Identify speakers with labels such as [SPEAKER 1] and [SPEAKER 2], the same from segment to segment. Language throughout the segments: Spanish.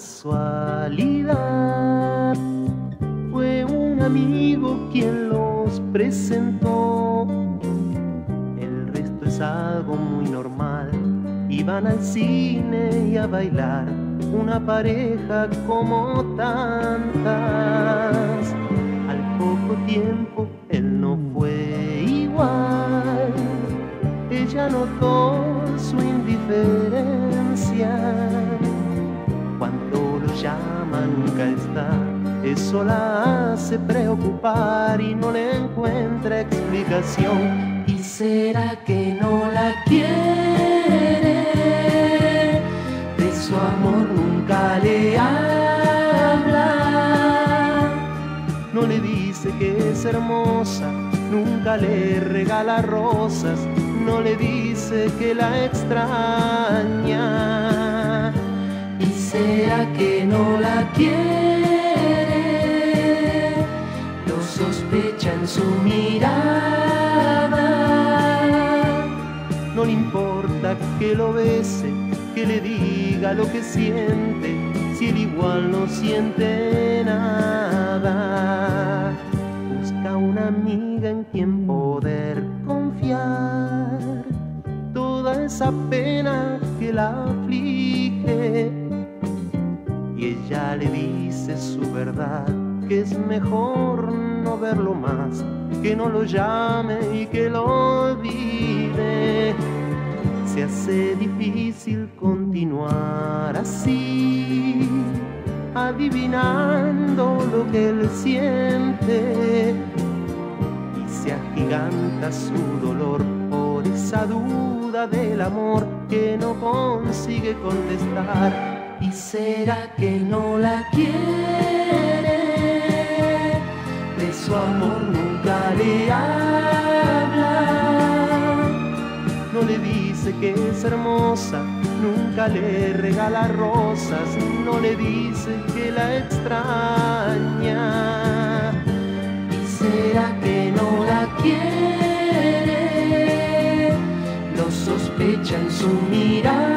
[SPEAKER 1] casualidad. Fue un amigo quien los presentó. El resto es algo muy normal. Iban al cine y a bailar, una pareja como tantas. Al poco tiempo él no fue igual. Ella notó su indiferencia. Llama nunca está. Eso la hace preocupar y no le encuentra explicación. ¿Y será que no la quiere? De su amor nunca le habla. No le dice que es hermosa, nunca le regala rosas, no le dice que la extraña. Quiere? Lo sospecha en su mirada. No le importa que lo bese, que le diga lo que siente, si él igual no siente nada. Busca una amiga en quien poder confiar toda esa pena que la aflige. Y ella le dice su verdad, que es mejor no verlo más, que no lo llame y que lo olvide. Se hace difícil continuar así, adivinando lo que él siente y se agiganta su dolor por esa duda del amor que no consigue contestar. ¿Y será que no la quiere? De su amor nunca le habla. No le dice que es hermosa, nunca le regala rosas, no le dice que la extraña. ¿Y será que no la quiere? Lo sospecha en su mirada.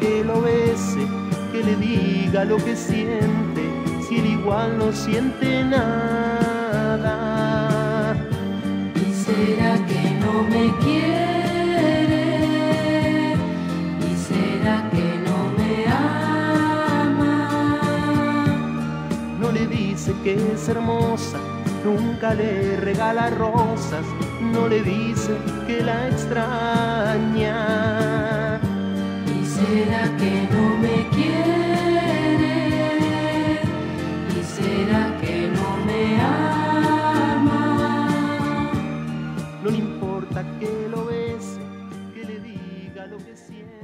[SPEAKER 1] Que lo bese, que le diga lo que siente, si él igual no siente nada.
[SPEAKER 2] ¿Y será que no me quiere? ¿Y será que no me ama?
[SPEAKER 1] No le dice que es hermosa, nunca le regala rosas, no le dice que la extraña.
[SPEAKER 2] ¿Y será que no me quiere? ¿Y será que no me ama?
[SPEAKER 1] No le importa que lo bese, que le diga lo que siente.